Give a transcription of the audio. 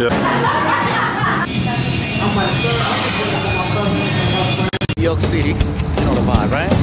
New York City, you know the vibe, right?